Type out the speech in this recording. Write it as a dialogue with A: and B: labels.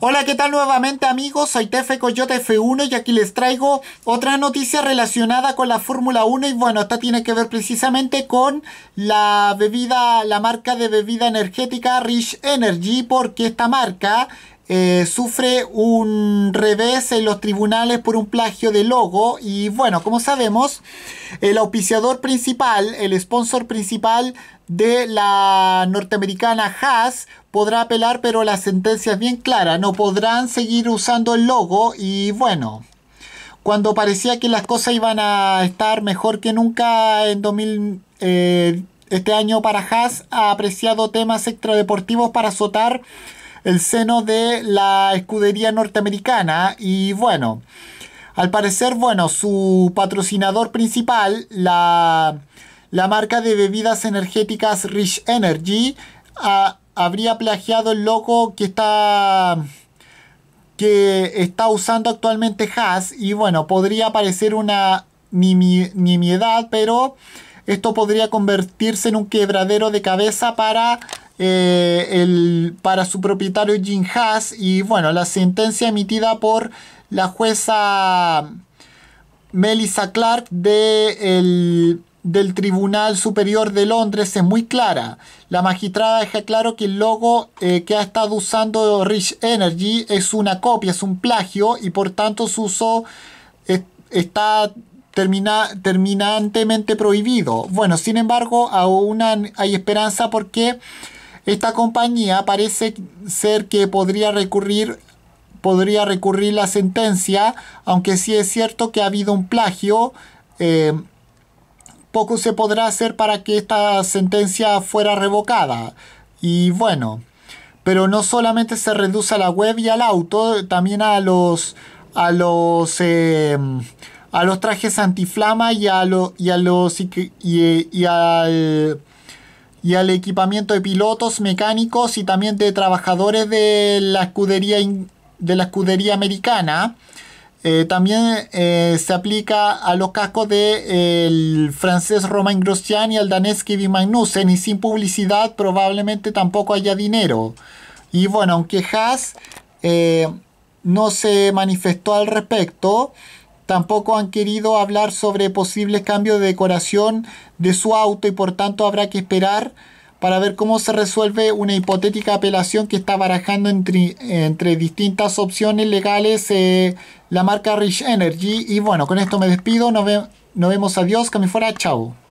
A: Hola, ¿qué tal nuevamente amigos? Soy Tefe Coyote F1 y aquí les traigo otra noticia relacionada con la Fórmula 1 y bueno, esta tiene que ver precisamente con la bebida, la marca de bebida energética Rich Energy porque esta marca eh, sufre un revés en los tribunales por un plagio de logo y bueno, como sabemos, el auspiciador principal, el sponsor principal de la norteamericana Haas podrá apelar, pero la sentencia es bien clara, no podrán seguir usando el logo y bueno, cuando parecía que las cosas iban a estar mejor que nunca en 2000, eh, este año para Haas ha apreciado temas extradeportivos para azotar el seno de la escudería norteamericana y bueno, al parecer, bueno, su patrocinador principal, la, la marca de bebidas energéticas Rich Energy, habría plagiado el logo que está que está usando actualmente Haas y bueno, podría parecer una nimiedad, pero esto podría convertirse en un quebradero de cabeza para eh, el, para su propietario Jim Haas y bueno, la sentencia emitida por la jueza Melissa Clark de del Tribunal Superior de Londres es muy clara. La magistrada deja claro que el logo eh, que ha estado usando Rich Energy es una copia, es un plagio y por tanto su uso está terminantemente prohibido. Bueno, sin embargo, aún hay esperanza porque esta compañía parece ser que podría recurrir podría recurrir la sentencia, aunque sí es cierto que ha habido un plagio. Eh, poco se podrá hacer para que esta sentencia fuera revocada. Y bueno, pero no solamente se reduce a la web y al auto, también a los a los eh, a los trajes antiflama y a, lo, y a los y, y al y al equipamiento de pilotos mecánicos y también de trabajadores de la escudería, de la escudería americana. Eh, también eh, se aplica a los cascos del francés Romain Grosjean y al danés Kevin Magnussen y sin publicidad probablemente tampoco haya dinero. Y bueno, aunque Haas eh, no se manifestó al respecto, Tampoco han querido hablar sobre posibles cambios de decoración de su auto y por tanto habrá que esperar para ver cómo se resuelve una hipotética apelación que está barajando entre, entre distintas opciones legales eh, la marca Rich Energy. Y bueno, con esto me despido, nos, nos vemos, adiós, que fuera, chao.